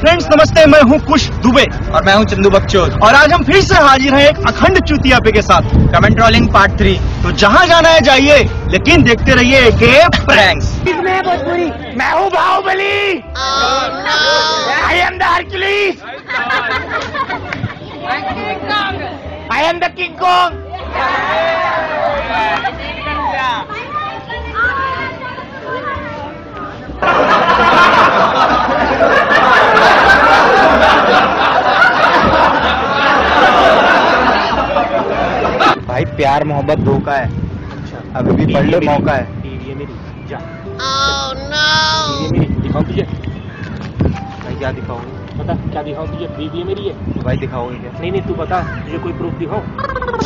Friends नमस्ते मैं हूँ कुश दुबे। और मैं हूँ चंदू बक्चौर और आज हम फिर से हाजिर हैं एक अखंड चुतिया पे के साथ। कमेंट रोलिंग पार्ट थ्री तो जहाँ जाना है जाइए लेकिन देखते रहिए के प्रैंक्स मैं भोजपुरी? मैं हूँ Baahubali. I am the Hercules I am the King Kong प्यार मोहब्बत धोखा है। अभी भी पढ़ लो मौका है। ये मेरी। जा। ये मेरी। दिखाऊँ तुझे। भाई क्या दिखाओगे बता क्या दिखाऊँ तुझे? बीवी है मेरी है तो भाई दिखाओगे क्या? नहीं नहीं तू बता। तुझे कोई प्रूफ दिखाऊँ?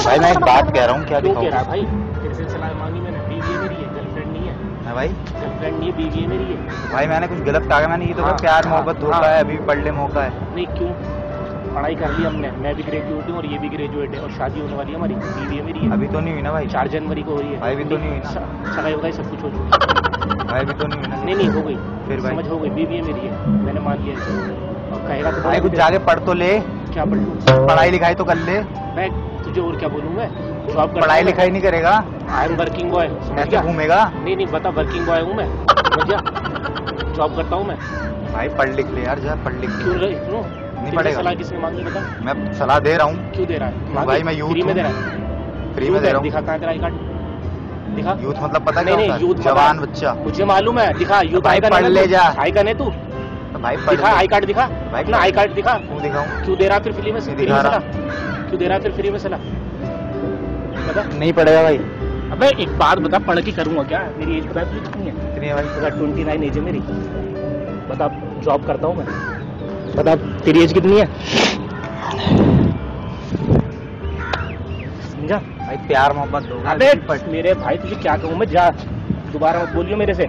भाई मैं एक बात कह रहा हूँ क्या क्यों कह रहा भाई तेरे से सलाह मांगी मैंने। बीवी है मेरी है गर्लफ्रेंड नहीं है। है भाई। गर्लफ्रेंड नहीं है बीवी है मेरी है भाई मैंने कुछ गलत कहा मैंने ये तो हाँ, प्यार हाँ, मोहब्बत धोखा हाँ। है अभी भी पढ़ ले मौका है। नहीं क्यों? पढ़ाई कर ली हमने। मैं भी ग्रेजुएट हूँ और ये भी ग्रेजुएट है और शादी होने वाली है हमारी। बीवी है मेरी। है अभी तो नहीं हुई ना भाई। चार जनवरी को हो रही है। भाई, अभी तो नहीं हुई ना। सगाई वगाई सब कुछ हो चुकी भाई अभी तो नहीं हुई ना। नहीं नहीं हो गई। फिर भाई? समझ हो गई। बीवी है मेरी है मैंने मान लिया। और कहेगा तो भाई कुछ जाके पढ़ तो ले। क्या पढ़? लूँ पढ़ाई लिखाई तो कर ले। मैं तुझे और क्या बोलूँ मैं जॉब पढ़ाई लिखाई नहीं करेगा। आई एम वर्किंग बॉय ऐसे घूमेगा। नहीं नहीं बता वर्किंग बॉय हूँ मैं। समझ गया? जॉब करता हूँ मैं। भाई पढ़ लिख ले यार जा पढ़ लिख क्यों तेरी पड़ेगा। सलाह किसने मांगी बता मैं सलाह दे रहा हूँ। क्यों दे रहा है? भाई, मैं youth फ्री में दे रहा है? फ्री में दे रहा दिखा हूँ कहाँ तेरा आई कार्ड दिखा। यूथ मतलब पता नहीं नहीं यूथ जवान बच्चा। मुझे मालूम है दिखा यूथ भाई, आएगा पढ़ ले जा। आएगा नहीं तू? तो भाई दिखा आई कार्ड दिखा। भाई, पढ़- आई कार्ड दिखा। क्यों दिखाऊँ? क्यों दे रहा फिर फ्री में दिखा रहा। क्यों दे रहा फिर फ्री में सलाह? पता नहीं पड़ेगा भाई। अबे एक बात बता पढ़ के करूँगा क्या? मेरी एज है तुझे कितनी है? कितनी है भाई? बता ट्वेंटी नाइन एज है मेरी। बता जॉब करता हूँ मैं। बता तेरी एज कितनी है? समझा? भाई प्यार मोहब्बत दो अबे मेरे भाई तुझे क्या कहूँ? मैं जा दोबारा मत बोलियो मेरे से।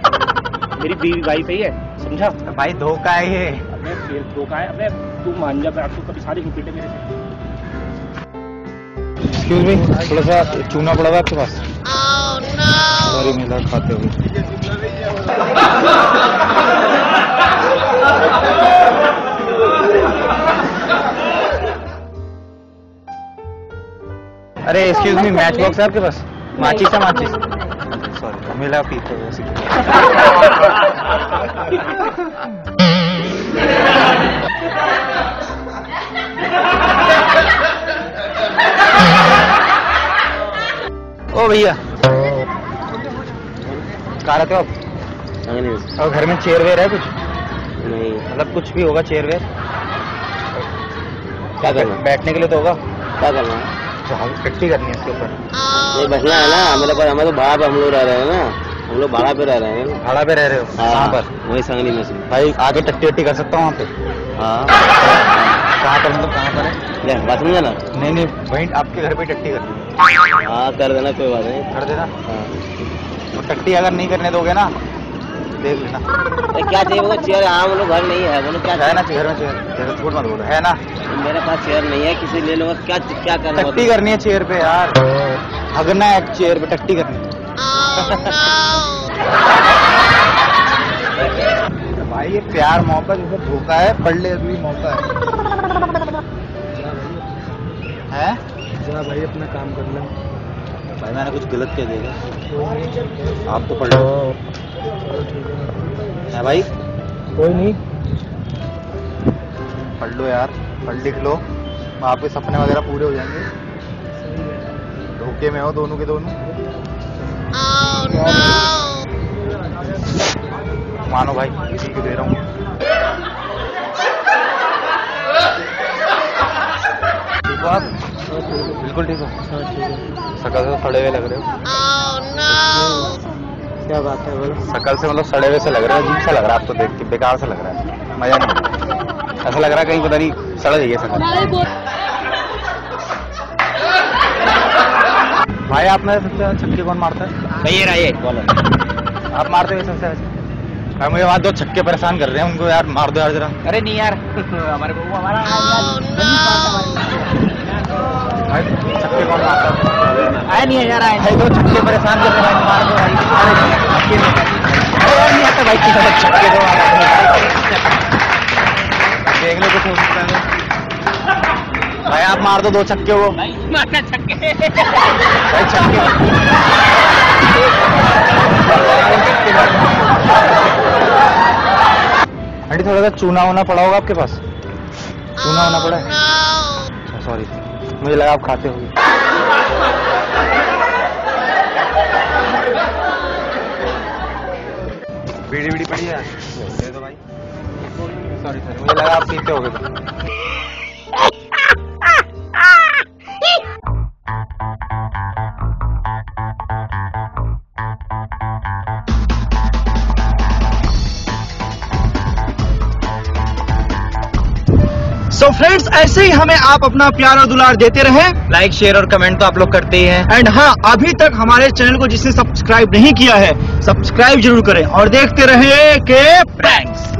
मेरी बीवी वाइफ है समझा? भाई धोखा है ये। अबे फिर धोखा है। अबे तू मान जा मैं आपको कभी सारी रिपीट है मेरे से। एक्सक्यूज मी थोड़ा सा चूना पड़ा हुआ आपके पास। सॉरी मिला खाते हुए अरे एक्सक्यूज मी मैच बॉक्स है आपके पास? माचिस है माचिस। सॉरी मिला पीते हुए ओ भैया। कहाँ रहते हो आप और घर में चेयर वेयर है कुछ? नहीं। मतलब कुछ भी होगा चेयर वेयर क्या करना बैठने के लिए तो होगा। क्या करना है? तो करनी है इसके ऊपर। नहीं बैठना है ना मेरे पास हमें तो भाड़ा पे हम लोग रह रहे हैं ना। हम लोग भाड़ा पे रह रहे हैं। भाड़ा पे रह रहे हो? कहाँ पर? वही संगनी में से। भाई आगे टट्टी वट्टी कर सकता हूँ वहाँ पे? हाँ। कहाँ पर मतलब कहाँ पर है? बात समझा ना नहीं नहीं वहीं आपके घर पे टट्टी करनी है हाँ कर देना कोई बात नहीं। कर देना? हाँ। टट्टी अगर नहीं करने दोगे ना देख लेना। क्या चाहिए? बोलो चेयर हाँ। बोलो घर नहीं है। बोलो क्या है ना घर में चेयर चेयर झूठ मत बोलो है। ना? मेरे पास चेयर नहीं है। किसी ले लूँगा। क्या क्या करना टट्टी करनी है चेयर पे यार। हगना है चेयर पे टट्टी करनी है। भाई ये प्यार मोहब्बत जैसे धोखा है। पढ़ ले अभी मौका है। हैं? जा भाई अपना काम कर ले। भाई मैंने कुछ गलत कह दिया आप तो पढ़ लो। है भाई? कोई नहीं। पढ़ लो यार पढ़ लिख लो। आपके सपने वगैरह पूरे हो जाएँगे। धोखे में हो दोनों के दोनों। मानो भाई किसी को दे रहा हूँ। ठीक हो बिल्कुल ठीक हो। शकल से सड़े हुए लग रहे हो। क्या बात है बोलो। शकल से मतलब सड़े हुए से लग रहा है अजीब सा लग रहा है आपको देख के बेकार सा लग रहा है। मज़ा नहीं ऐसा लग रहा है कहीं पता नहीं सड़ गई है शकल भाई आप में सबसे ज़्यादा छक्के कौन मारता है? ये रहा ये बॉलर आप मारते हो सबसे वैसे भाई मुझे बात दो छक्के परेशान कर रहे हैं उनको यार मार दो यार जरा। अरे नहीं यार हमारे को हमारा आया नहीं है यार आया भाई दो छक्के परेशान कर रहे हैं मार दो भाई छक्के नहीं नहीं आता भाई किसी छक्के दो देखने कुछ हो सकता है। भाई आप मार दो दो छक्के वो मारना छक्के भाई छक्के आंटी थोड़ा सा चूना होना पड़ा होगा आपके पास? चूना होना पड़ा है? अच्छा सॉरी मुझे लगा आप खाते होंगे। बीड़ी बीड़ी पड़ी है? दे दो भाई। सॉरी सॉरी मुझे लगा आप पीते होगे। सो फ्रेंड्स ऐसे ही हमें आप अपना प्यार और दुलार देते रहे। लाइक शेयर और कमेंट तो आप लोग करते ही हैं। एंड हाँ अभी तक हमारे चैनल को जिसने सब्सक्राइब नहीं किया है सब्सक्राइब ज़रूर करें और देखते रहे के प्रैंक